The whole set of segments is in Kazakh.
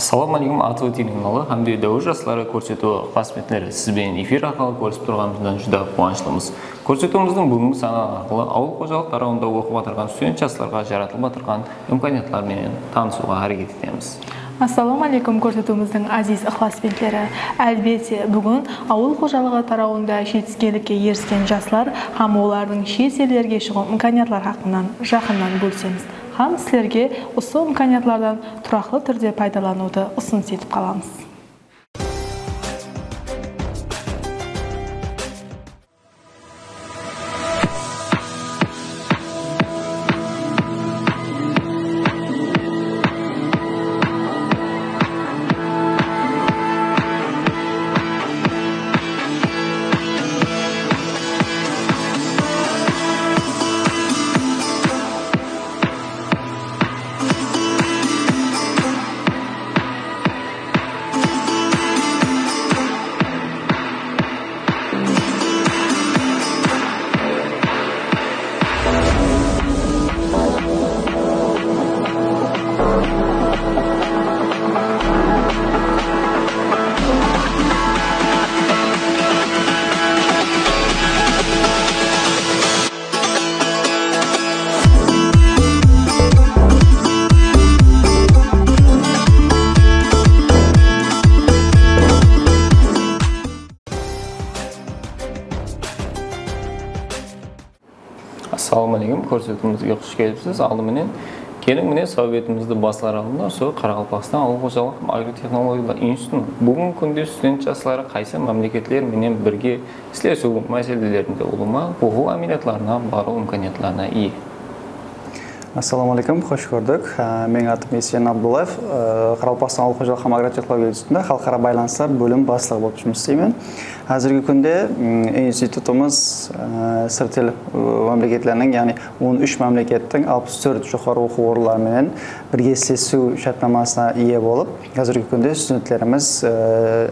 ассалаумағалейкум ату телеканалы хамди дәуір жастары көрсету қызметлері сізбен эфир арқылы көрісіп тұрғанымыздан жүдә қуаныштымыз. Көрсетуіміздің бүгінгі саны арқылы ауыл қожалық тарауында оқып жатырған студент жастарға жаратылып жатырған имканиятлармен танысуға әрекет етеміз. Ассалаумағалейкум көрсетуіміздің азиз ықыласпендлері әлбетте бүгін ауыл қожалығы тарауында жетістікке еріскен жастар һәм олардың шет елдерге шығу имканиятлары хақынан жақыннан бөлісеміз. Һәм сіздерге осы имканиятлардан тұрақты түрде пайдалануды ұсыныс етіп қаламыз көрсетуімізге қош келіпсіз алдыменен келің міне советімізді басылар алдында осы қарақалпақстан ауыл қожалық агротехнологиялар институтының бүгінгі күнде студент жастары қайсы мемлекетлер менен бірге істесу мәселелерінде улума оқу амилиятларына бару имканиятларына ие ассалаумағалейкум қош көрдік менің атым есен абдуллаев қарақалпақстан ауыл қожалық агротехнология институтында халықара байланыстар бөлім бастығы болып жұмыс істеймін қазіргі күнде институтымыз сырт ел мемлекеттерінің яғни 13 мемлекеттің 64 жоғары оқу орындарымен бірге істесу шартнамасына ие болып қазіргі күнде студенттеріміз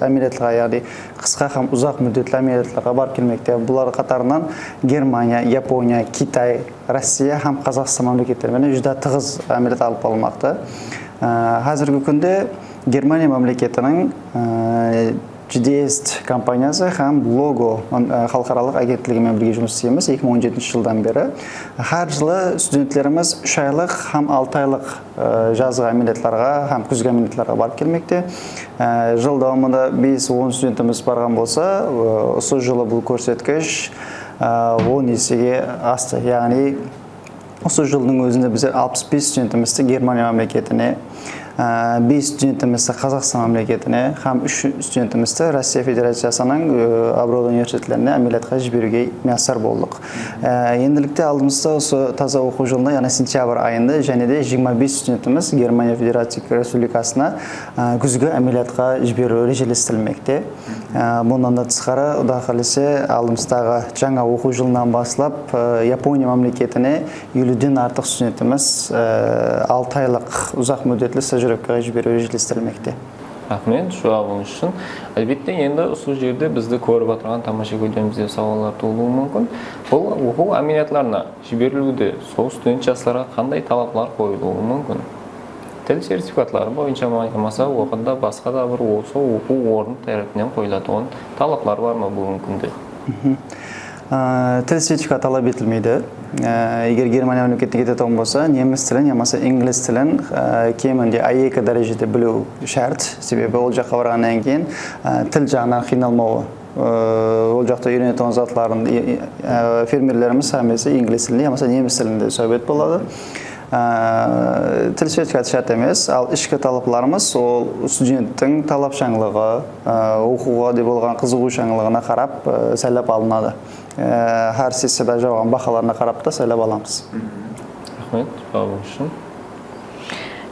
әмиретлерге яғни қысқа һәм ұзақ мүдделі әмиретлерге барып келмекте бұлар қатарынан германия япония китай россия һәм қазақстан мемлекеттерімен жүдә тығыз әмиретлер алып қалмақты қазіргі күнде германия GDS компаниясы һәм лого халықаралық агенттігімен бірге жұмыс істейміз 2017 жылдан бері. Әр жылы студенттеріміз үш айлық һәм алты айлық жазғы әмелиятларға һәм күзгі әмелиятларға барып келмекте. Жыл davomida бес он студентіміз барған болса осы жылы бұл көрсеткіш он есеге асты. Яғни осы жылдың өзінде біздер 65 студентімізді германия мемлекетіне бес студентімізді қазақстан мемлекетіне һәм үш студентімізді россия федерациясының абырой университеттеріне әмелиятқа жіберуге мияссар болдық енділікте алдымызда осы таза оқу жылында яғни сентябрь айында және де 25 студентіміз германия федеративтік республикасына күзгі әмелиятқа жіберу режелестірілмекте бұнан да тысқары құда қаласа алдымыздағы жаңа оқу жылынан бастап япония мемлекетіне елуден артық студентіміз алты айлық ұзақ мүдделі стажировкаға жіберу режелестірілмекте рахмет жауабыңыз үшін әлбетте енді осы жерде бізді көріп отырған тамаша көрермендерімізде сауалдар туылуы мүмкін бұл оқу амелиятларына жіберілуде сол студент жастарға қандай талаптар қойылуы мүмкін тіл сертификатлары бойынша болмаса оқында басқа да бір осы оқу орны тарапынан қойылатын талаптар бар ма бүгінгі күнде тіл сертификат талап етілмейді егер германия мемлекетіне кететін болса неміс тілін немесе инглиз тілін кемінде а екі дәрежеде білу шарт себебі ол жаққа барғаннан кейін тіл жағынан қиналмауы ол жақта үйренетін затларын фермерлеріміз әмесе инглиз тілінде немесе неміс тілінде сөйлеп болады тіл сертификаты шарт емес ал ішкі талаптарымыз ол студенттің талапшаңлығы оқуға де болған қызығушаңлығына қарап сайлап алынады әр сессияда жауған бақаларына қарап та сайлап аламыз рахмет жауабыңыз үшін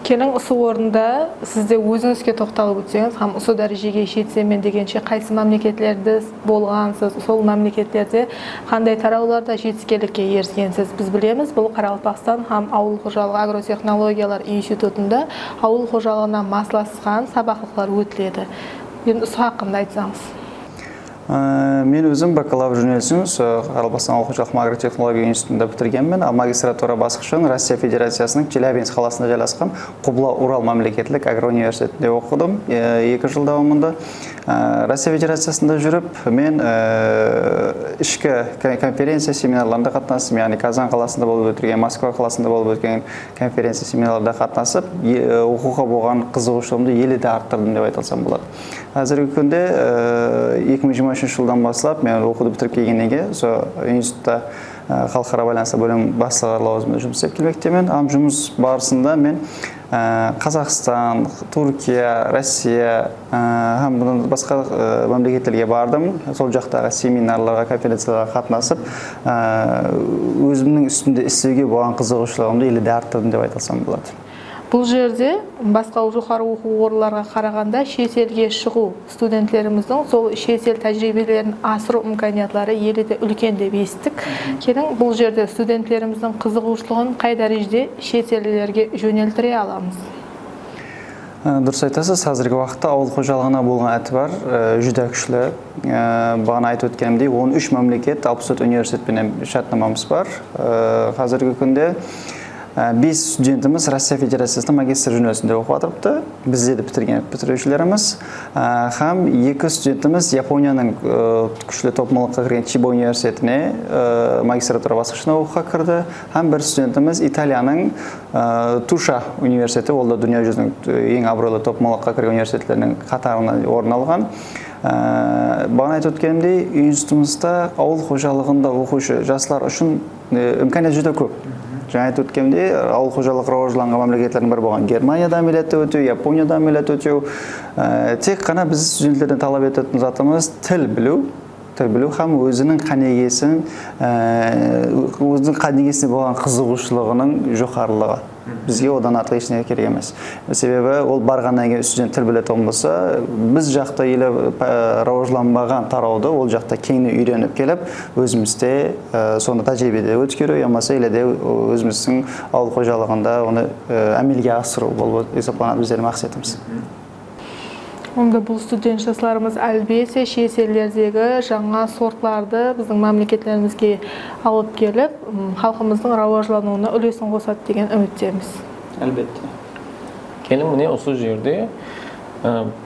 келің осы орында сізде өзіңізге тоқталып өтсеңіз һәм осы дәрежеге жетсемен дегенше қайсы мемлекеттерде болғансыз сол мемлекеттерде қандай тарауларда жетістікке еріскенсіз біз білеміз бұл қарақалпақстан һәм ауыл қожалығы агротехнологиялар институтында ауыл қожалығына масласқан сабақтар өтіледі енді сол хақында айтсаңыз Ә, мен өзім бакалавр каралбастан ауыл қожалық агротехнология институтунда бітіргенмін. Ал магистратура басқышын россия федерациясының челябинск қаласында жайласқан құбыла урал мемлекеттік агро университетінде оқыдым екі жыл давамында россия федерациясында жүріп мен ә, ішкі конференция семинарларында қатынастым яғни казан қаласында болып өткен москва қаласында болып өткен конференция семинарларда қатынасып оқуға болған қызығушылығымды еледе арттырдым деп айта алсам болады. Қазіргі күнде екі мың жиырма үшінші жылдан бастап мен оқуды бітіріп келгеннен кейін сол институтта халықара байланыстар бөлімі бастығы лауазымында жұмыс істеп келмектемін ал жұмыс барысында мен қазақстан туркия россия һәм басқа мемлекеттерге бардым. Сол жақтағы семинарларға конференцияларға қатынасып өзімнің үстімде істеуге болған қызығушылығымды еледе арттырдым деп айта алсам болады. Бұл жерде басқа жоғары оқу орындарына қарағанда шет елге шығу студенттеріміздің сол шет ел тәжірибелерін асыру имканиятлары еледе үлкен деп естік кейін бұл жерде студенттеріміздің қызығушылығын қай дәрежеде шет елдерге жөнелтіре аламыз? Дұрыс айтасыз қазіргі уақытта ауыл қожалығына болған әтібар жүдә күшлі бағана айтып өткенімдей 13 мемлекет 64 университетпенен шартнамамыз бар. Қазіргі күнде бес студентіміз россия федерациясының магистр журналистінде оқып жатырыпты бізде де бітірген бітірушілеріміз һәм екі студентіміз японияның күшлі топмалыққа кірген чиба университетіне магистратура басқышына оқуға кірді һәм бір студентіміз италияның туша университеті ол да дүние жүзінің ең абыройлы топмалыққа кірген университеттерінің қатарына орын алған бағана айтып өткенімдей институтымызда ауыл қожалығында оқушы жастар үшін имканият жүдә көп жаңа айтып өткендей ауыл қожалық рауажланған мемлекеттердің бірі болған германияда әмелиятты өтеу японияда әмелият өтеу. Тек қана біз студенттерден талап ететін затымыз тіл білу тіл білу һәм өзінің қанегесін өзінің қанегесіне болған қызығушылығының жоғарылығы. Бізге одан артық ештеңе керек емес себебі ол барғаннан кейін студент тіл білетін болса біз жақта елі рауажланбаған тарауды ол жақта кеңінен үйреніп келіп өзімізде соны тәжірибеде өткеру я болмаса елде өзіміздің ауыл қожалығында оны әмелге асыру болып есептелінеді біздердің мақсатымыз онда бұл студент жастарымыз әлбетте шет елдердегі жаңа сортларды біздің мемлекеттерімізге алып келіп халқымыздың рауажлануына үлесін қосады деген үміттеміз. Әлбетте. Келін міне осы жерде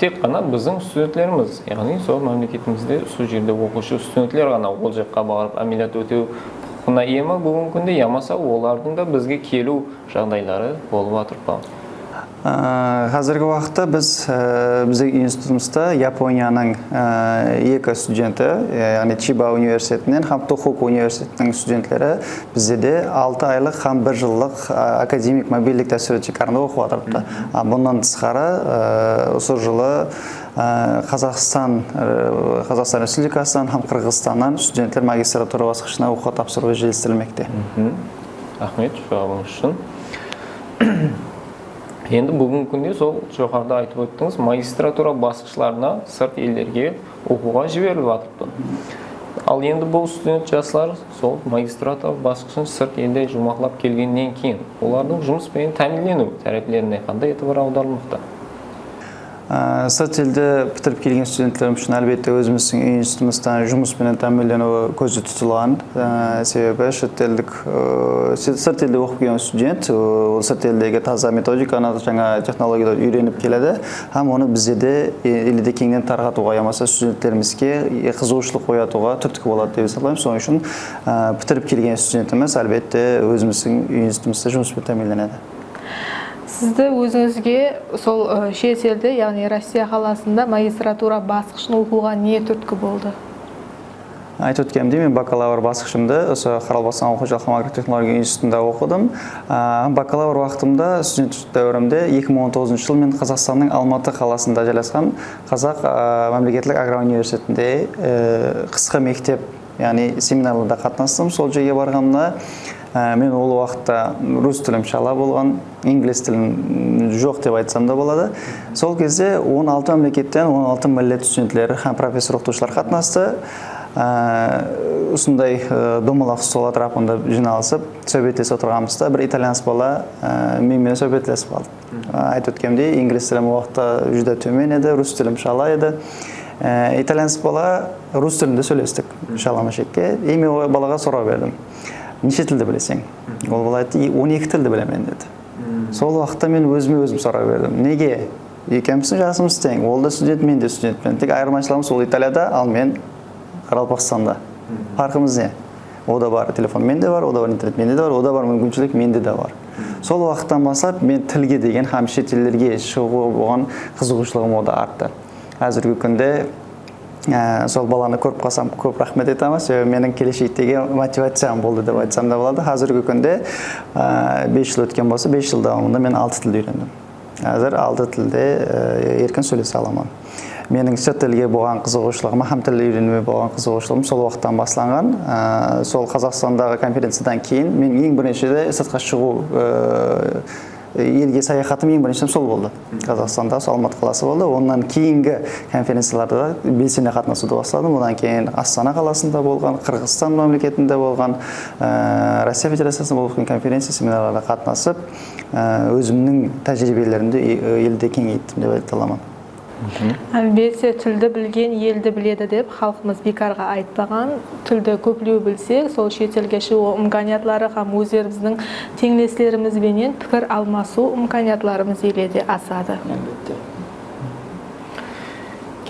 тек қана біздің студенттеріміз яғни сол мемлекетімізде сол жерде оқушы студенттер ғана ол жаққа барып әмелият өтеу құқығына ие ма бүгінгі күнде я олардың да бізге келу жағдайлары болып жатыр қазіргі уақытта біз біздің институтымызда японияның екі студенті яғни чиба университетінен һәм тохоку университетінің студенттері бізде де алты айлық һәм бір жылдық академик мобильдік дәстүр шекарында оқып жатырыпты бұнан тысқары осы жылы қазақстан қазақстан республикасынан һәм қырғызстаннан студенттер магистратура басқышына оқуға тапсыру желістірілмекте рахмет жауабыңыз үшін. Енді бүгінгі күнде сол жоғарыда айтып өттіңіз магистратура басқышларына сырт елдерге оқуға жіберіліп жатырыпты ал енді бұл студент жастар сол магистратура басқышын сырт елде жұмақлап келгеннен кейін олардың жұмыспен тәмінлену тәрбиелеріне қандай e'tibor аударылмақта? Сырт елде бітіріп келген студенттерім үшін әлбетте өзіміздің институтымыздан жұмыспенен тәмінленуі көзде тұтылған себебі шетелдік сырт елде оқып келген студент ол сырт елдегі таза методиканы жаңа технологияларды үйреніп келеді. Һәм оны бізде де елде кеңінен таратуға я болмаса студенттерімізге қызығушылық оятуға түрткі болады деп есептеймін. Сол үшін бітіріп келген студентіміз әлбетте өзіміздің институтымызда жұмыспен тәмінленеді сізді өзіңізге сол шет елде яғни россия қаласында магистратура басқышын оқуға не түрткі болды? Айтып өткенімдей мен бакалавр басқышымды осы қаралбастан ауыл қожалық агротехнология институтында оқыдым. Бакалавр уақытымда студент дәуірімде 2019 жыл мен қазақстанның алматы қаласында жайласқан қазақ мемлекеттік агро университетінде қысқы мектеп яғни семинарларда қатынастым. Сол жерге барғанымда мен ол уақытта рус тілім шала болған инглис тілім жоқ деп айтсам да болады. Сол кезде 16 мемлекеттен 16 милләт студенттері һәм профессор оқытушылар қатынасты осындай домалақ стол атрапында жиналысып сөйбеттесіп отырғанымызда бір итальянец бала менімен сөйбеттесіп қалды айтып өткенімдей инглис тілім уақытта жүдә төмен еді рус тілім шала еді. Ә, итальянец бала рус тілінде сөйлестік шалама шекке и мен ол балаға сұрау бердім. Неше тілді білесің ол бала айтты «И- 12 тілді білемін деді. Сол уақытта мен өзіме өзім сұрау бердім. Неге? Екеуміздің жасымыз тең. Ол да студент мен де студентпін. Тек айырмашылығымыз ол италияда ал мен қарақалпақстанда. Фарқымыз не? О да бар телефон менде бар о да бар интернет менде де бар о да бар мүмкіншілік менде де бар. Сол уақыттан бастап мен тілге деген һәм шетелдерге шығу оған қызығушылығым ода артты. Қазіргі күнде ә, сол баланы көріп қалсам көп рахмет айтамын себебі менің келешектегі мотивациям болды деп айтсам да болады. Қазіргі күнде ә, бес жыл өткен болса бес жыл давамында мен алты тілді үйрендім. Қазір алты тілде ә, еркін сөйлесе аламын. Менің шет тілге болған қызығушылығым һәм тіл үйренуге болған қызығушылығым сол уақыттан басталған. Ә, сол қазақстандағы конференциядан кейін мен ең біріншіде сыртқа шығу ә, елге саяхатым ең біріншіден сол болды қазақстанда сол алматы қаласы болды онан кейінгі конференцияларда белсене қатынасуды бастадым одан кейін астана қаласында болған қырғызстан мемлекетінде болған ә, россия федерациясында болып конференция семинарларда қатынасып өзімнің тәжірибелерімді елде кеңейттім деп айта аламын әлбетте тілді білген елді біледі деп халқымыз бекарға айтпаған. Тілді көплеу білсек сол шетелге шығу имканиятлары һәм өздеріміздің теңдеслерімізбенен пікір алмасу имканиятларымыз еледе асады.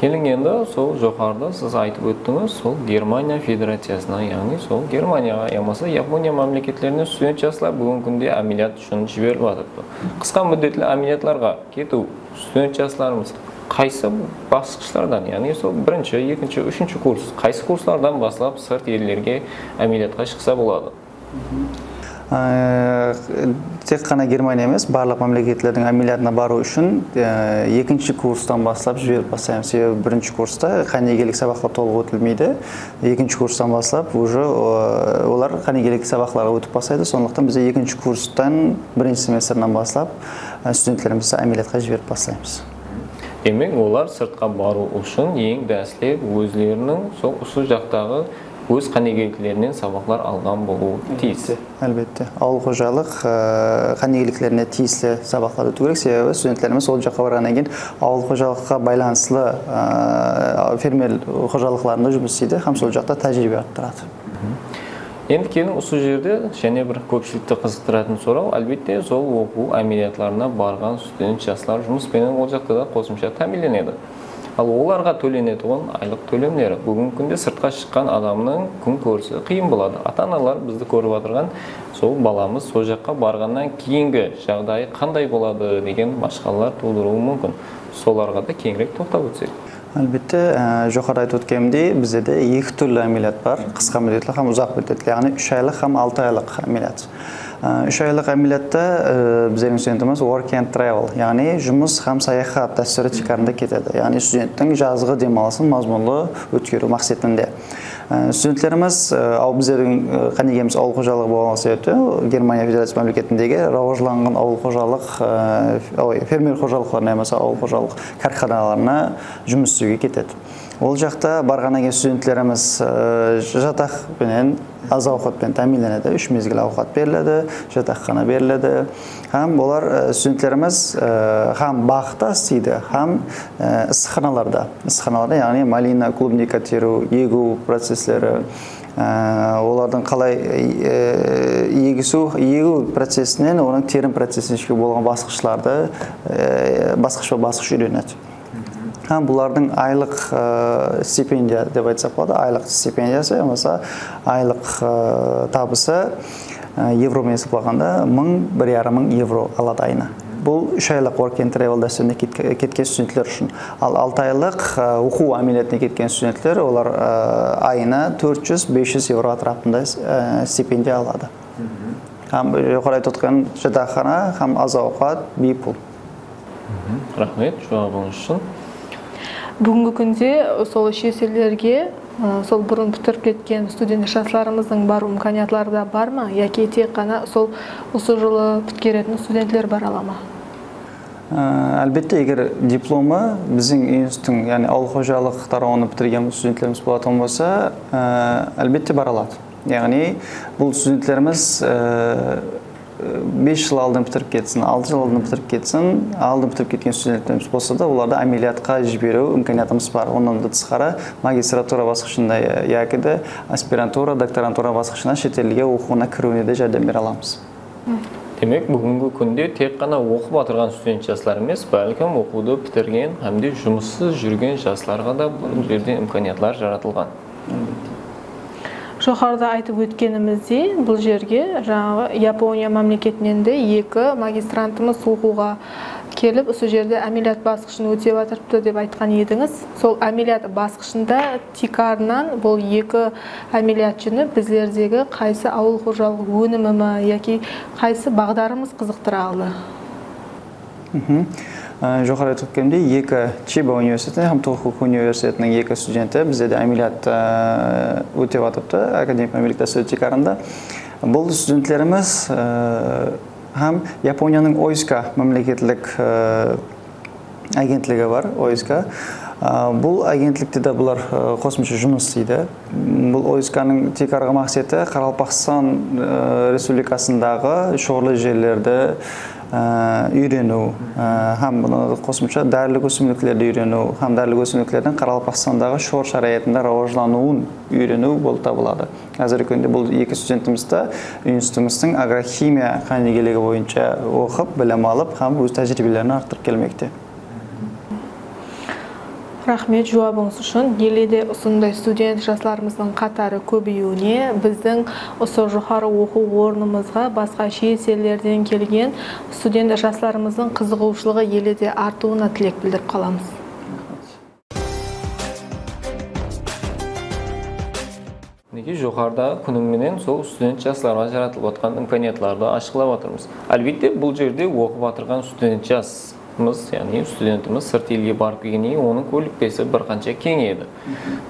Келің енді сол жоғарыда сіз айтып өттіңіз сол германия федерациясына яғни сол германияға я болмаса япония мемлекеттеріне студент жастар бүгінгі күнде амелият үшін жіберіліп жатыр қысқа мүддетлі амелиятларға кету студент жастарымыз қайсы басқыштардан яғни сол бірінші екінші үшінші курс қайсы курстардан бастап сырт елдерге амелиятқа шықса болады Ә, тек қана германия емес барлық мемлекеттердің амелиятына бару үшін ә, екінші курстан бастап жіберіп бастаймыз себебі бірінші курста қанегелік сабаққа толық өтілмейді екінші курстан бастап уже олар қанегелік сабақларға өтіп бастайды сондықтан біз екінші курстан бірінші семестрінен бастап студенттерімізді амелиятқа жіберіп бастаймыз демек олар сыртқа бару үшін ең дәстілеп өздерінің сол осы жақтағы өз қанегеліктерінен сабақлар алған болуы тиіс. әлбетте. Ауыл қожалық ә, қанегеліктеріне тиісті сабақтар өту керек. Себебі студенттеріміз ол жаққа барғаннан кейін ауыл қожалыққа байланысты ә, фермер қожалықларында жұмыс істейді һәм сол жақта тәжірибе арттырады. Енді келін осы жерде және бір көпшілікті қызықтыратын сұрау әлбетте сол оқу әмелиятларына барған студент жастар жұмыспенен ол жақта да қосымша тәмінленеді ал оларға төленетін айлық төлемдері бүгінгі күнде сыртқа шыққан адамның күн көрісі қиын болады ата аналар бізді көріп отырған сол баламыз сол жаққа барғаннан кейінгі жағдайы қандай болады деген машқалар тудыруы мүмкін соларға да кеңірек тоқтап өтсек әлбетте ә, жоғарыда айтып өткенімдей бізде де екі түрлі әмелият бар. Қысқа мүддетлі һәм ұзақ мүддетлі яғни үш айлық һәм алты айлық әмелият Ә, үш айлық әмелиятта ә, біздердің студентіміз work and travel яғни жұмыс һәм саяхат дәстүрі шекарында кетеді. Яғни студенттің жазғы демалысын мазмұнлы өткеру мақсатында. Студенттеріміз ә, ал біздердің қанегеміз ауыл қожалығы болған себепті германия федерация мемлекетіндегі рауажланған ауыл қожалық ой, фермер қожалықтарына болмаса ауыл қожалық карханаларына жұмыс істеуге кетеді. Ол жақта барғаннан кейін студенттеріміз жатақпенен аз ауқатпен тәмінленеді үш мезгіл ауқат беріледі жатақхана беріледі һәм олар студенттеріміз һәм бақта істейді һәм іссіханаларда іссіханаларда яғни малина клубника теру егу процесстері ә, олардың қалай егісу егу процесінен оның терім процесіне болған басқыштарды ә, басқыш па басқыш үйренеді һәм бұлардың айлық ә, стипендия деп айтсақ болады. Айлық стипендиясы болмаса айлық ә, табысы ә, евромен есепталғанда мың бір жарым мың евро алады айына. Бұл үш айлық work and travel дәстүріне кетке- кеткен студенттер үшін. Ал алты айлық оқу әмелиятіне кеткен студенттер олар ә, айына 400-500 евро атырапында ә, стипендия алады. Һәм жоғары айтып отқан жатақхана һәм аз ауқат бейпұл рахмет. Жауабыңыз үшін. Бүгінгі күнде сол шет елдерге ә, сол бұрын бітіріп кеткен студент жастарымыздың бару имканиятлары да бар ма? Яки тек қана сол осы жылы біткеретін студенттер бара ала ма? Ә, әлбетте егер дипломы біздің институттың яғни ауыл қожалық тарауын бітірген студенттеріміз болатын болса ә, әлбетте бара алады. Яғни бұл студенттеріміз беш жыл алдын бітіріп кетсін алты жыл алдын бітіріп кетсін алдын бітіріп кеткен студенттеріміз болса да оларды амелиятқа жіберу имканиятымыз бар ондан да тысқары магистратура басқышында яки де аспирантура докторантура басқышына шет елге оқуына кіруіне де жәрдем бере аламыз демек бүгінгі күнде тек қана оқып отырған студент жастар емес бәлкім оқуды бітірген әмде жұмыссыз жүрген жастарға да бұл жерде имканиятлар жаратылған жоғарыда айтып өткеніміздей бұл жерге жаңағы япония мемлекетінен де екі магистрантымыз оқуға келіп осы жерде әмелият басқышын өтеп жатырыпты деп айтқан едіңіз. Сол әмелият басқышында тикарынан бұл екі әмелиятшыны біздердегі қайсы ауыл қожалық өнімі ме яки қайсы бағдарымыз қызықтыра алды? Жоғары айтып өткенімдей екі чиба университеті һәм тохуку университетінің екі студенті бізде де әмелият өтеп жатыпты академик мамилик тикарында бұл студенттеріміз һәм японияның ойска мемлекеттік агентлігі бар ойска. Бұл агентлікте де бұлар қосымша жұмыс істейді. Бұл ойсканың тек арғы мақсаты қарақалпақстан республикасындағы шоғырлы жерлерді үйрену һәм қосымша дәрілік өсімдіктерді үйрену һәм дәрілік өсімдіктердің қарақалпақстандағы шор шариғатында рауажлануын үйрену болып табылады. Қазіргі күнде бұл екі студентіміз де институтымыздың агрохимия қайнигелігі бойынша оқып білім алып һәм өз тәжірибелерін арттырып келмекте. Рахмет жауабыңыз үшін. Елде осындай студент жастарымыздың қатары көбеюіне біздің осы жоғары оқу орнымызға басқа шет елдерден келген студент жастарымыздың қызығушылығы елде артуына тілек білдіріп қаламыз. Неге жоғарыда күніңменен сол студент жастарға жаратылып жатқан имканиятларды ашықлап жатырмыз әлбетте бұл жерде оқып жатырған студент жасымыз яғни студентіміз сырт елге барып келгеннен кейін оның көлікпесі бір қанша кеңейеді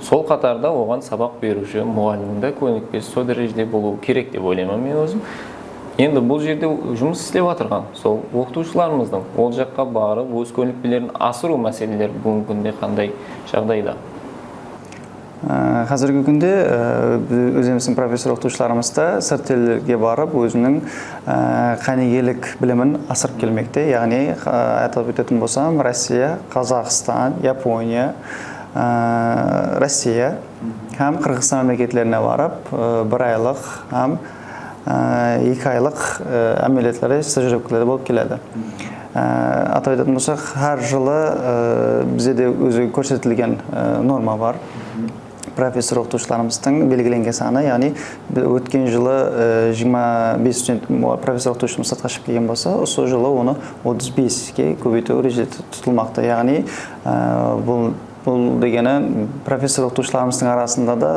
сол қатарда оған сабақ беруші мұғалімнің де көлікпесі сол дәрежеде болуы керек деп ойлаймын мен өзім. Енді бұл жерде жұмыс істеп жатырған сол оқытушыларымыздың ол жаққа барып өз көлікпелерін асыру мәселелері бүгінгі күнде қандай жағдайда? Қазіргі күнде өзіміздің профессор оқытушыларымыз да сырт елге барып өзінің қанегелік білімін асырып келмекте. Яғни атап өтетін болсам россия қазақстан япония россия һәм қырғызстан мемлекеттеріне барып бір айлық һәм екі айлық әмелиятлар стажировкалар болып келеді. Атап айтатын болсақ әр жылы бізде де өзі көрсетілген норма бар. Профессор оқытушыларымыздың белгіленген саны яғни өткен жылы жиырма бес студент профессор оқытушымыз сыртқа шығып келген болса осы жылы оны отыз беске көбейту режеті тұтылмақты яғни бұл бұл дегені профессор оқытушыларымыздың арасында да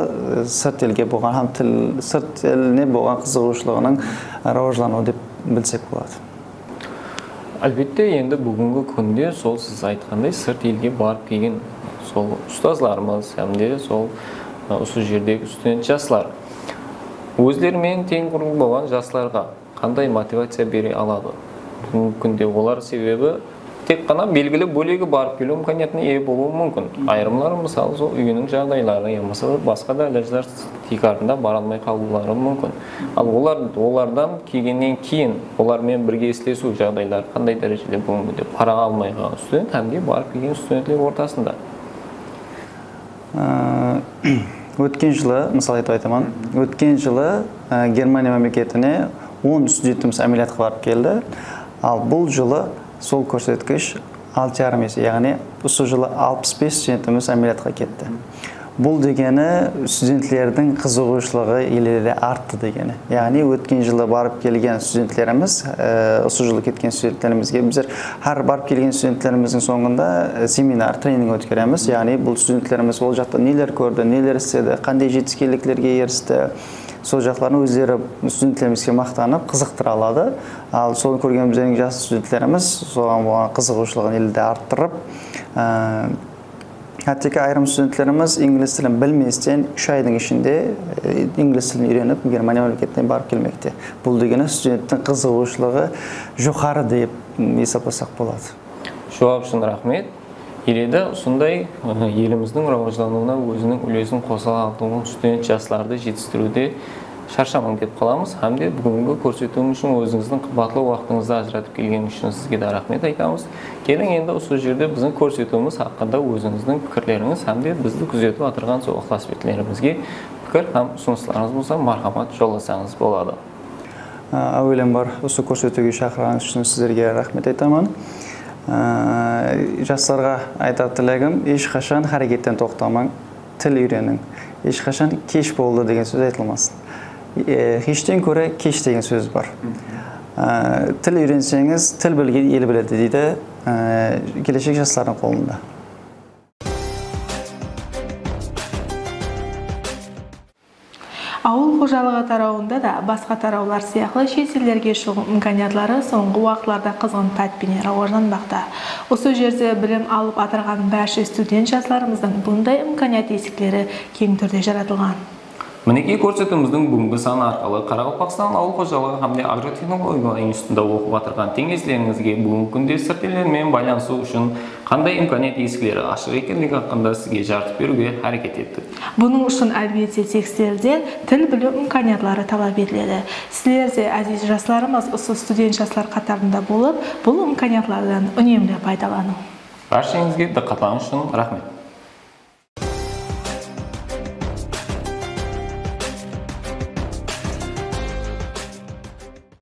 сырт елге болған һәм тіл сырт еліне болған қызығушылығының рауажлануы деп білсек болады әлбетте енді бүгінгі күнде сол сіз айтқандай сырт елге барып келген сол ұстазларымыз әмде сол осы жердегі студент жастар өздерімен тең болған жастарға қандай мотивация бере алады бүгінгі күнде олар себебі тек қана белгілі бөлегі барып келу имканиятына ие болуы мүмкін айырымлары мысалы сол үйінің жағдайлары я болмаса басқа да ләждар тикарында бара алмай қалулары мүмкін ал олар олардан келгеннен кейін олармен бірге істесу жағдайлары қандай дәрежеде бүгінгіде параға алмай қалған студент әмде барып келген студенттер ортасында өткен жылы мысалы айтып айтамын өткен жылы германия мемлекетіне 10 студентіміз әмелиятқа барып келді. Ал бұл жылы сол көрсеткіш алты жарым есе яғни осы жылы 65 студентіміз әмелиятқа кетті. Бұл дегені студенттердің қызығушылығы елде артты дегені. Яғни өткен жылы барып келген студенттеріміз осы жылы кеткен студенттерімізге біздер әр барып келген студенттеріміздің соңында семинар тренинг өткереміз. Яғни бұл студенттеріміз ол жақта нелер көрді нелер істеді қандай жетістікке ерісті сол жақтарын өздері студенттерімізге мақтанып қызықтыра алады. Ал соны көрген біздердің жас студенттеріміз соған болған қызығушылығын елде арттырып Әттеке айрым студенттеріміз инглиз тілін білместен үш айдың ішінде инглиз тілін үйреніп германия мемлекетіне барып келмекте бұл дегені студенттің қызығушылығы жоғары деп есептесек болады жауап үшін рахмет еледі сондай еліміздің рауаждануына өзінің үлесін қоса алатын студент жастарды жетістіруде шаршамang деп қаламыз. Hamda bugungi ko'rsatuvimiz uchun o'zingizning qimmatli vaqtingizni ajratib kelganingiz uchun sizga да rahmat aytamiz keling endi shu yerda bizning ko'rsatuvimiz haqida o'zingizning fikrlaringiz hamda bizni kuzatib o'tirgan ixlosbetlarimizga fikr ham usunushlaringiz bo'lsa marhamat yo'llasangiz bo'ladi avvalambor o'sha ko'rsatuvga chaqirganingiz uchun sizlarga rahmat aytaman yoshlarga aytar tilagim hech qachon harakatdan to'xtamang til o'rganing hech qachon kech bo'ldi degan so'z aytilmasin hechdan ko'ra kech degan so'z bor til o'rgansangiz til bilgan el biladi deydi kelajak yoshlarni qo'lida ауыл қожалығы тарауында да басқа тараулар сияқты шет елдерге шығу соңғы уақытларда қызғын пәтпенен рауажданбақта осы жерде білім алып атырған барша студент жастарымыздың бұндай имканият есіктері кең түрде жаратылған. Мінекей көрсетуіміздің бүгінгі саны арқылы қарақалпақстан ауыл қожалығы hamda агротехнологиялар институтында оқып жатырған теңізлеріңізге бүгінгі күнде сырт елдермен байланысу үшін қандай имканият есіктері ашық екендігі хақында сізге жарытып беруге әрекет еттік. Бұның үшін әлбетте текстерден тіл білу имканиятлары талап етіледі. Сіздер де әзиз жастарымыз осы студент жастар қатарында болып бұл имканиятлардан үнемді пайдалану. Баршаңызге диққатларыңыз үшін рахмет.